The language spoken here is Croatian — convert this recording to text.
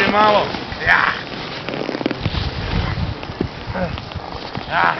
Čekajte malo. Ja. Ja.